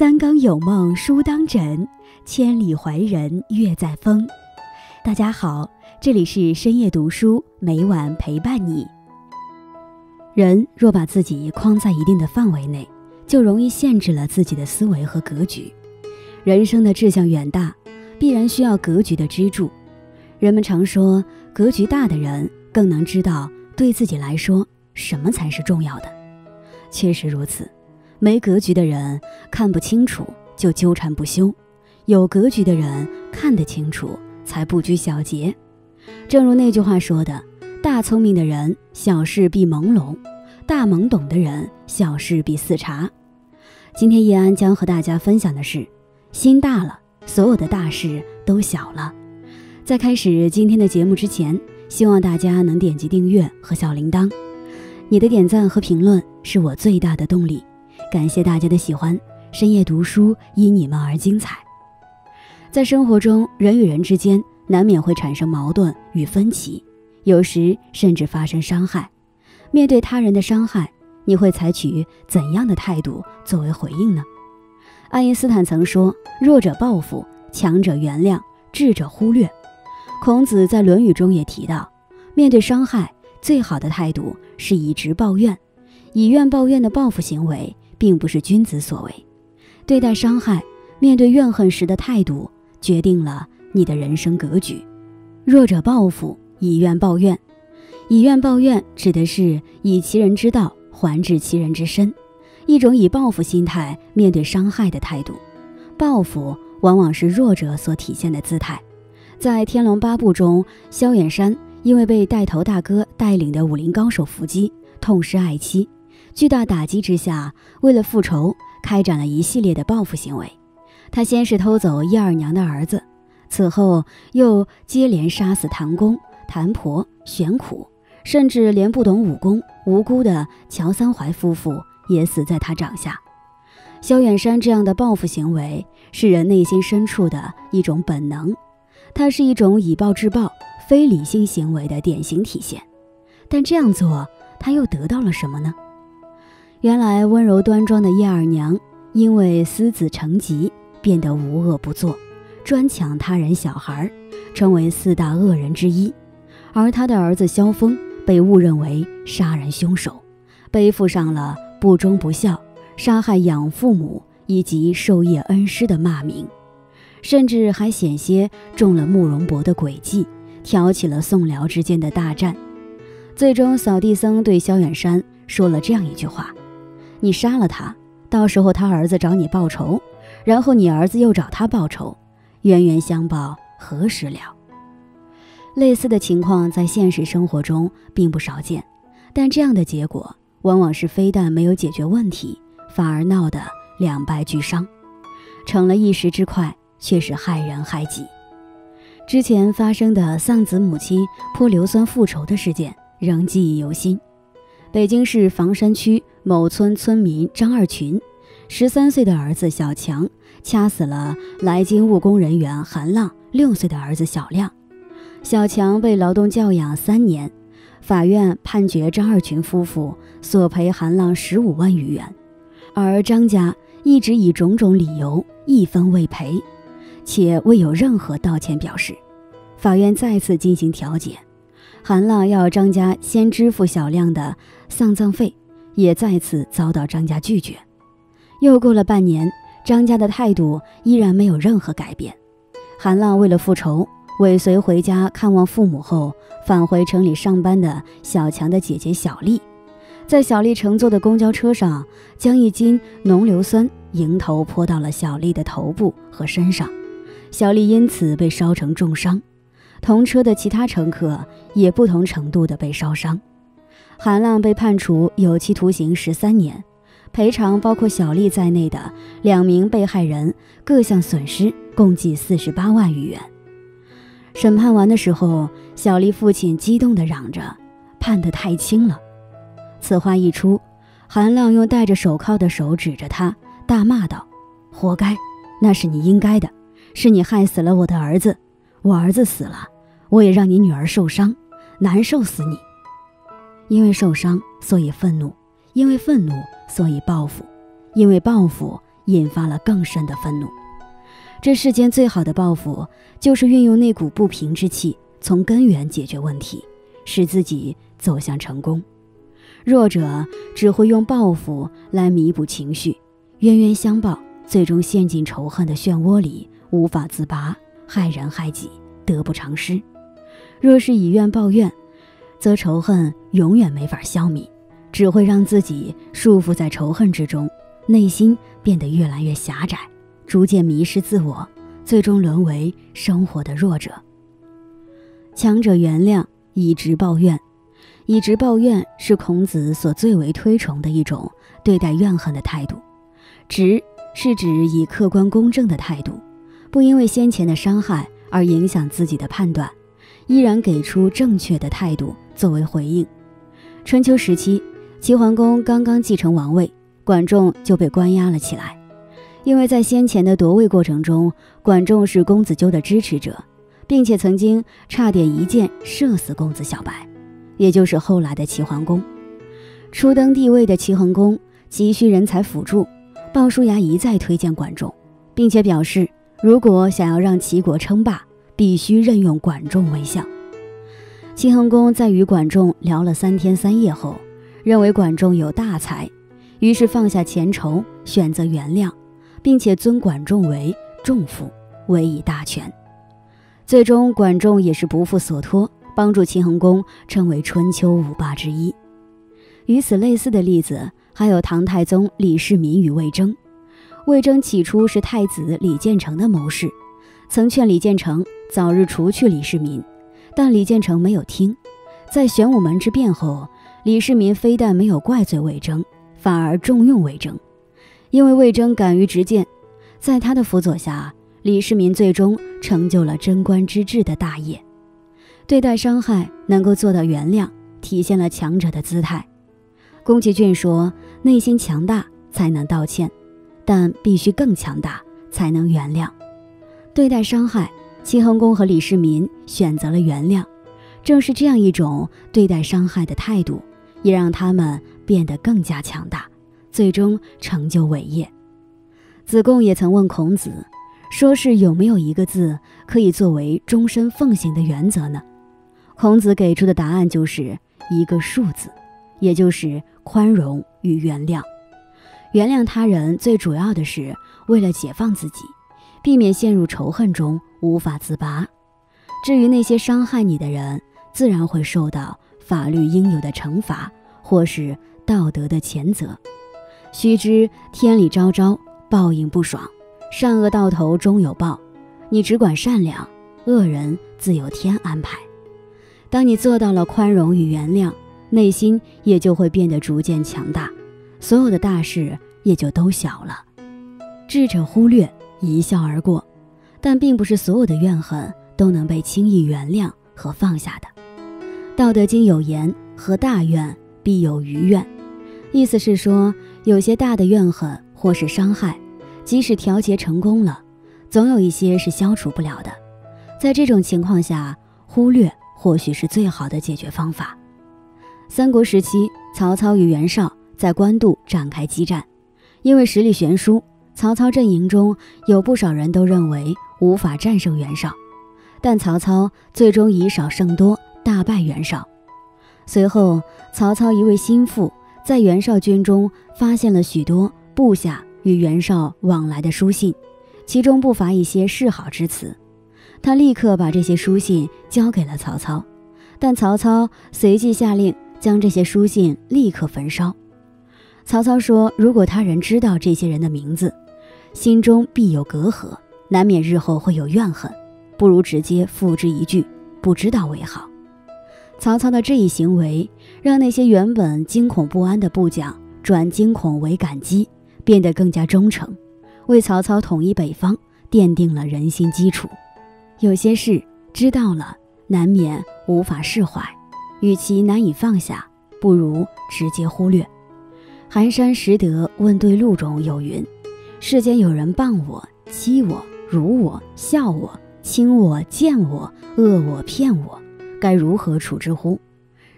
三更有梦书当枕，千里怀人月在风。大家好，这里是深夜读书，每晚陪伴你。人若把自己框在一定的范围内，就容易限制了自己的思维和格局。人生的志向远大，必然需要格局的支柱。人们常说，格局大的人更能知道对自己来说什么才是重要的。确实如此。没格局的人看不清楚就纠缠不休，有格局的人看得清楚才不拘小节。正如那句话说的：“大聪明的人小事必朦胧，大懵懂的人小事必似茶。”今天叶安将和大家分享的是：心大了，所有的大事都小了。在开始今天的节目之前，希望大家能点击订阅和小铃铛，你的点赞和评论是我最大的动力。感谢大家的喜欢，深夜读书因你们而精彩。在生活中，人与人之间难免会产生矛盾与分歧，有时甚至发生伤害。面对他人的伤害，你会采取怎样的态度作为回应呢？爱因斯坦曾说：“弱者报复，强者原谅，智者忽略。”孔子在《论语》中也提到，面对伤害，最好的态度是以直报怨，以怨报怨的报复行为。并不是君子所为。对待伤害、面对怨恨时的态度，决定了你的人生格局。弱者报复，以怨报怨。以怨报怨指的是以其人之道还治其人之身，一种以报复心态面对伤害的态度。报复往往是弱者所体现的姿态。在《天龙八部》中，萧远山因为被带头大哥带领的武林高手伏击，痛失爱妻。巨大打击之下，为了复仇，开展了一系列的报复行为。他先是偷走叶二娘的儿子，此后又接连杀死谭公、谭婆、玄苦，甚至连不懂武功、无辜的乔三槐夫妇也死在他掌下。萧远山这样的报复行为是人内心深处的一种本能，它是一种以暴制暴、非理性行为的典型体现。但这样做，他又得到了什么呢？原来温柔端庄的叶二娘，因为私子成疾，变得无恶不作，专抢他人小孩，成为四大恶人之一。而他的儿子萧峰被误认为杀人凶手，背负上了不忠不孝、杀害养父母以及授业恩师的骂名，甚至还险些中了慕容博的诡计，挑起了宋辽之间的大战。最终，扫地僧对萧远山说了这样一句话。你杀了他，到时候他儿子找你报仇，然后你儿子又找他报仇，冤冤相报何时了？类似的情况在现实生活中并不少见，但这样的结果往往是非但没有解决问题，反而闹得两败俱伤，成了一时之快，却是害人害己。之前发生的丧子母亲泼硫酸复仇的事件，仍记忆犹新。北京市房山区某村村民张二群，十三岁的儿子小强掐死了来京务工人员韩浪六岁的儿子小亮。小强被劳动教养三年，法院判决张二群夫妇索赔韩浪十五万余元，而张家一直以种种理由一分未赔，且未有任何道歉表示。法院再次进行调解。韩浪要张家先支付小亮的丧葬费，也再次遭到张家拒绝。又过了半年，张家的态度依然没有任何改变。韩浪为了复仇，尾随回家看望父母后，返回城里上班的小强的姐姐小丽，在小丽乘坐的公交车上，将一斤浓硫酸迎头泼到了小丽的头部和身上，小丽因此被烧成重伤。同车的其他乘客也不同程度的被烧伤，韩浪被判处有期徒刑十三年，赔偿包括小丽在内的两名被害人各项损失共计四十八万余元。审判完的时候，小丽父亲激动地嚷着：“判得太轻了！”此话一出，韩浪用戴着手铐的手指着他，大骂道：“活该！那是你应该的，是你害死了我的儿子。”我儿子死了，我也让你女儿受伤，难受死你。因为受伤，所以愤怒；因为愤怒，所以报复；因为报复，引发了更深的愤怒。这世间最好的报复，就是运用那股不平之气，从根源解决问题，使自己走向成功。弱者只会用报复来弥补情绪，冤冤相报，最终陷进仇恨的漩涡里，无法自拔，害人害己，得不偿失。若是以怨报怨，则仇恨永远没法消弭，只会让自己束缚在仇恨之中，内心变得越来越狭窄，逐渐迷失自我，最终沦为生活的弱者。强者原谅，以直报怨。以直报怨是孔子所最为推崇的一种对待怨恨的态度。直是指以客观公正的态度，不因为先前的伤害而影响自己的判断，依然给出正确的态度作为回应。春秋时期，齐桓公刚刚继承王位，管仲就被关押了起来。因为在先前的夺位过程中，管仲是公子纠的支持者，并且曾经差点一箭射死公子小白。也就是后来的齐桓公，初登帝位的齐桓公急需人才辅助，鲍叔牙一再推荐管仲，并且表示，如果想要让齐国称霸，必须任用管仲为相。齐桓公在与管仲聊了三天三夜后，认为管仲有大才，于是放下前仇，选择原谅，并且尊管仲为仲父，委以大权。最终，管仲也是不负所托。帮助齐桓公成为春秋五霸之一。与此类似的例子还有唐太宗李世民与魏征。魏征起初是太子李建成的谋士，曾劝李建成早日除去李世民，但李建成没有听。在玄武门之变后，李世民非但没有怪罪魏征，反而重用魏征，因为魏征敢于直谏，在他的辅佐下，李世民最终成就了贞观之治的大业。对待伤害能够做到原谅，体现了强者的姿态。宫崎骏说：“内心强大才能道歉，但必须更强大才能原谅。”对待伤害，齐桓公和李世民选择了原谅。正是这样一种对待伤害的态度，也让他们变得更加强大，最终成就伟业。子贡也曾问孔子：“说是有没有一个字可以作为终身奉行的原则呢？”孔子给出的答案就是一个“数”字，也就是宽容与原谅。原谅他人最主要的是为了解放自己，避免陷入仇恨中无法自拔。至于那些伤害你的人，自然会受到法律应有的惩罚，或是道德的谴责。须知天理昭昭，报应不爽，善恶到头终有报。你只管善良，恶人自有天安排。当你做到了宽容与原谅，内心也就会变得逐渐强大，所有的大事也就都小了。智者忽略，一笑而过，但并不是所有的怨恨都能被轻易原谅和放下的。《道德经》有言：“和大怨，必有余怨。”意思是说，有些大的怨恨或是伤害，即使调节成功了，总有一些是消除不了的。在这种情况下，忽略。或许是最好的解决方法。三国时期，曹操与袁绍在官渡展开激战，因为实力悬殊，曹操阵营中有不少人都认为无法战胜袁绍，但曹操最终以少胜多，大败袁绍。随后，曹操一位心腹在袁绍军中发现了许多部下与袁绍往来的书信，其中不乏一些示好之词。他立刻把这些书信交给了曹操，但曹操随即下令将这些书信立刻焚烧。曹操说：“如果他人知道这些人的名字，心中必有隔阂，难免日后会有怨恨，不如直接付之一炬，不知道为好。”曹操的这一行为，让那些原本惊恐不安的部将转惊恐为感激，变得更加忠诚，为曹操统一北方奠定了人心基础。有些事知道了，难免无法释怀，与其难以放下，不如直接忽略。寒山拾得问对路中有云：“世间有人谤我、欺我、辱我、笑我、轻我、贱我、恶我、骗我，该如何处之乎？”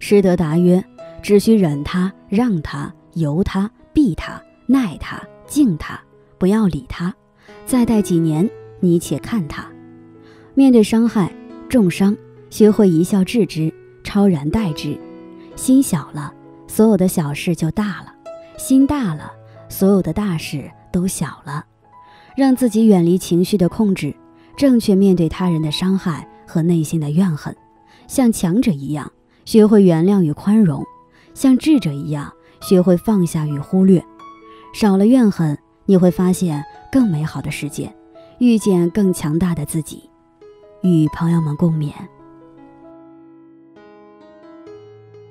师德答曰：“只需忍他、让他、由他、避他、耐他、敬他，不要理他，再待几年，你且看他。面对伤害、重伤，学会一笑置之，超然待之。心小了，所有的小事就大了；心大了，所有的大事都小了。让自己远离情绪的控制，正确面对他人的伤害和内心的怨恨，像强者一样学会原谅与宽容，像智者一样学会放下与忽略。少了怨恨，你会发现更美好的世界，遇见更强大的自己。与朋友们共勉。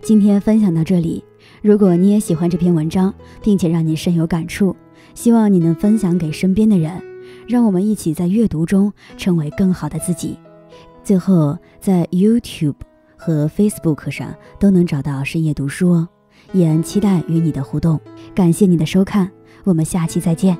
今天分享到这里，如果你也喜欢这篇文章，并且让你深有感触。希望你能分享给身边的人，让我们一起在阅读中成为更好的自己。最后，在 YouTube 和 Facebook 上都能找到深夜读书哦，依然期待与你的互动。感谢你的收看，我们下期再见。